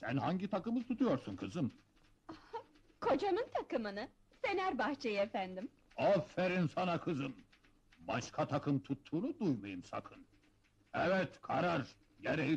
Sen hangi takımı tutuyorsun kızım? Kocamın takımını. Fenerbahçe'yi efendim. Aferin sana kızım. Başka takım tuttuğunu duymayayım sakın. Evet karar. Gereği